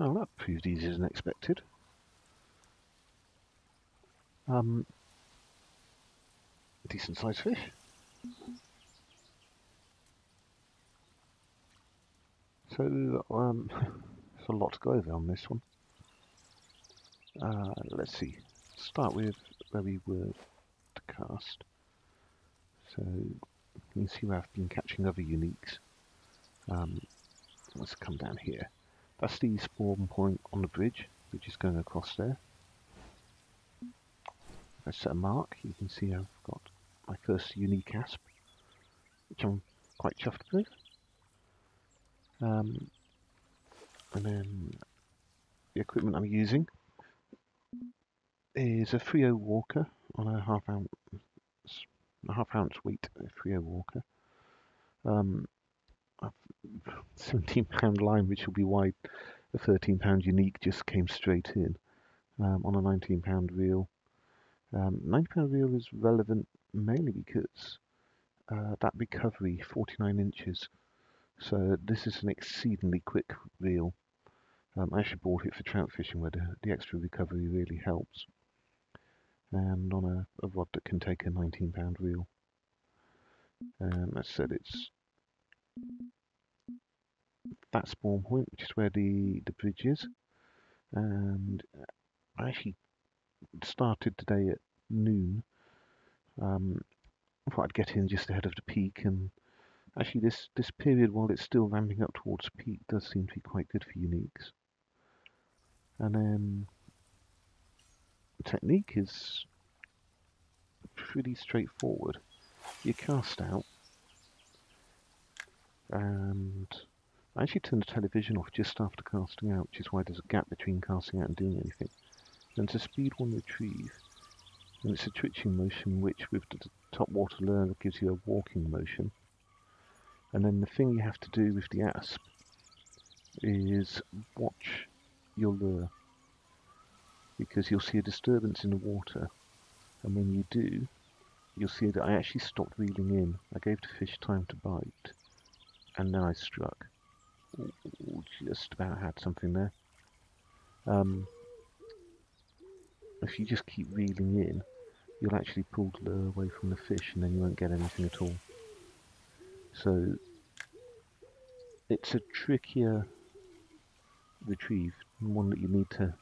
Well, that proved easier than expected. Um, decent sized fish. So, um, there's a lot to go over on this one. Uh, let's see. Start with where we were to cast. So, you can see where I've been catching other uniques. Um, let's come down here. That's the spawn point on the bridge, which is going across there. I set a mark, you can see I've got my first unique asp, which I'm quite chuffed with. Um, and then the equipment I'm using is a Frio Walker on a half ounce, a half ounce weight Frio Walker. Um, 17 pound line, which will be why the 13 pound unique just came straight in um, on a 19 pound reel. Um, 90 pound reel is relevant mainly because uh, that recovery 49 inches so this is an exceedingly quick reel. Um, I actually bought it for trout fishing where the, the extra recovery really helps. And on a, a rod that can take a 19 pound reel. And I said it's that spawn point, which is where the, the bridge is. And I actually started today at noon. Um, I thought I'd get in just ahead of the peak and Actually, this, this period, while it's still ramping up towards peak, does seem to be quite good for uniques. And then the technique is pretty straightforward. You cast out, and I actually turn the television off just after casting out, which is why there's a gap between casting out and doing anything. Then to speed one retrieve, and it's a twitching motion which with the top water lure gives you a walking motion. And then the thing you have to do with the asp is watch your lure because you'll see a disturbance in the water and when you do you'll see that I actually stopped reeling in. I gave the fish time to bite and then I struck. Just about had something there. Um, if you just keep reeling in you'll actually pull the lure away from the fish and then you won't get anything at all. So it's a trickier retrieve, one that you need to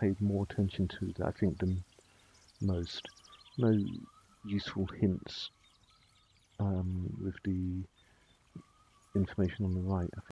pay more attention to, I think, than most. No useful hints um, with the information on the right.